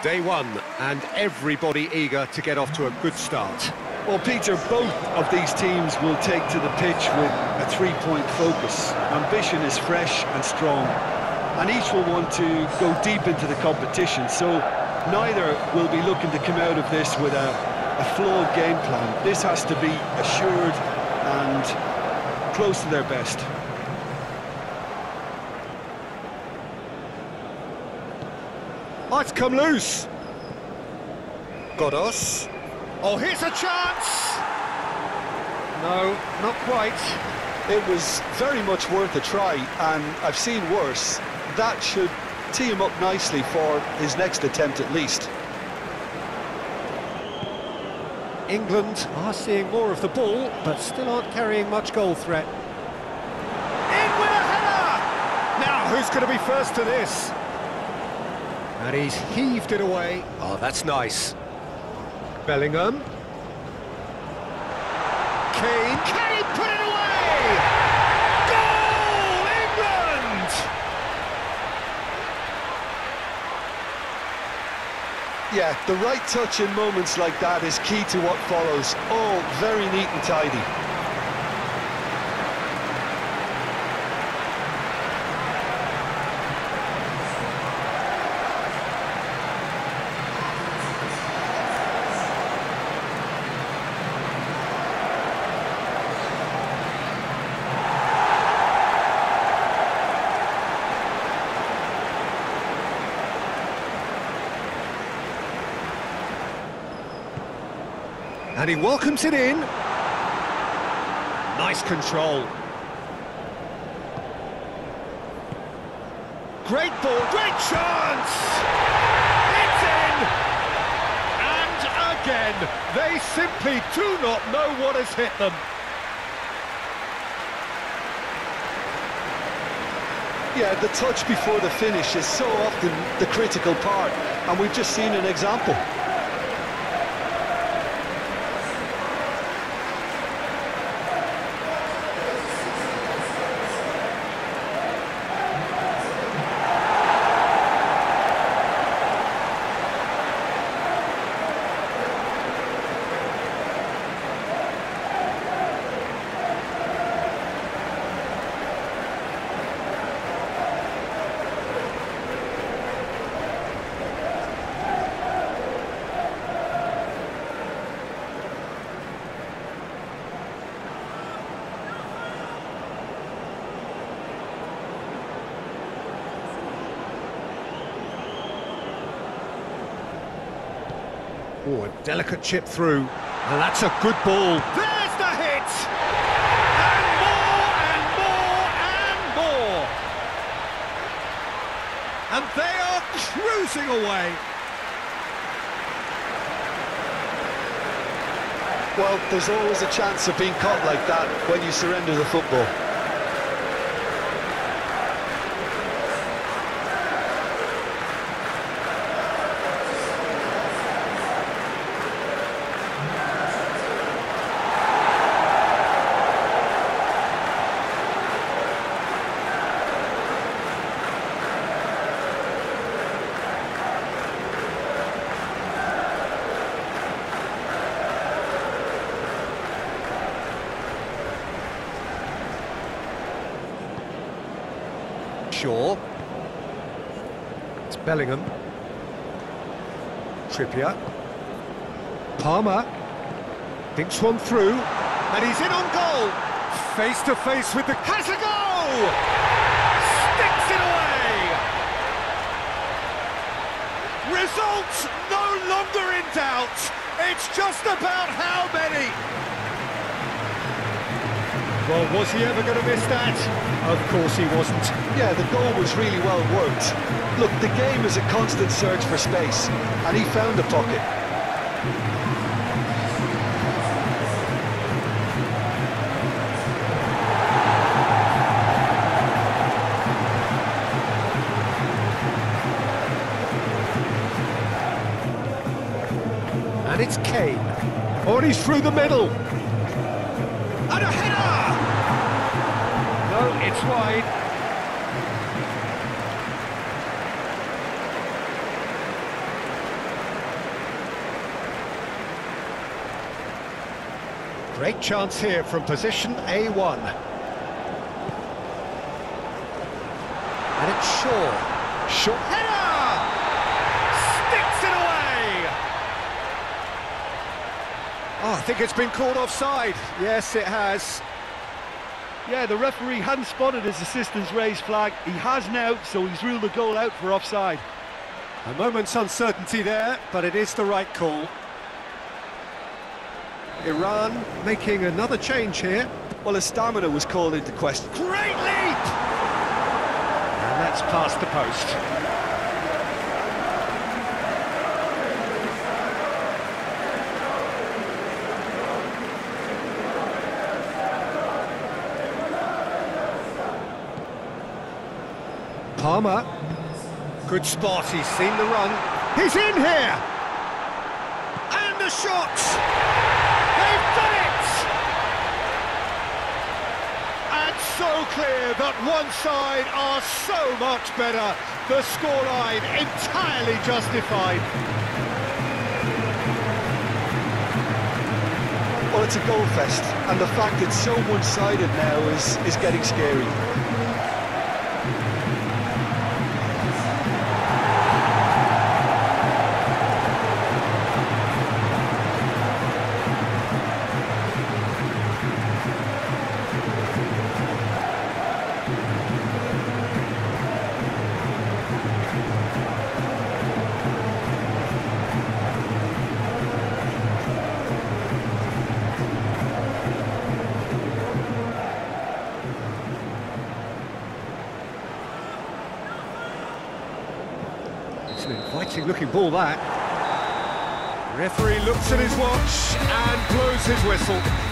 Day one, and everybody eager to get off to a good start. Well, Peter, both of these teams will take to the pitch with a three-point focus. Ambition is fresh and strong, and each will want to go deep into the competition, so neither will be looking to come out of this with a, a flawed game plan. This has to be assured and close to their best. Let's come loose. Ghoddos. Oh, here's a chance! No, not quite. It was very much worth a try, and I've seen worse. That should tee him up nicely for his next attempt at least. England are seeing more of the ball, but still aren't carrying much goal threat. In with a header! Now, who's going to be first to this? And he's heaved it away. Oh, that's nice. Bellingham. Kane. Can he put it away? Goal, England! Yeah, the right touch in moments like that is key to what follows. All very neat and tidy. And he welcomes it in. Nice control. Great ball, great chance! It's in! And again, they simply do not know what has hit them. Yeah, the touch before the finish is so often the critical part, and we've just seen an example. Oh, a delicate chip through. And that's a good ball. There's the hit! And more and more and more! And they are cruising away. Well, there's always a chance of being caught like that when you surrender the football. Shaw. It's Bellingham. Trippier. Palmer. Thinks one through. And he's in on goal. Face to face with the... Has a go! Sticks it away! Results no longer in doubt. It's just about how many. Well, was he ever going to miss that? Of course he wasn't. Yeah, the goal was really well worked. Look, the game is a constant search for space, and he found a pocket. And it's Kane. Oh, he's through the middle. And a header! Oh, it's wide. Great chance here from position A1. And it's Shaw. Shaw header! Sticks it away! Oh, I think it's been called offside. Yes, it has. Yeah, the referee hadn't spotted his assistant's raised flag. He has now, so he's ruled the goal out for offside. A moment's uncertainty there, but it is the right call. Iran making another change here. Well, his stamina was called into question. Great leap! And that's past the post. Palmer. Good spot, he's seen the run. He's in here! And the shot! They've done it! And so clear that one side are so much better. The scoreline entirely justified. Well, it's a goal fest, and the fact it's so one-sided now is, is getting scary. Looking ball that. Referee looks at his watch and blows his whistle.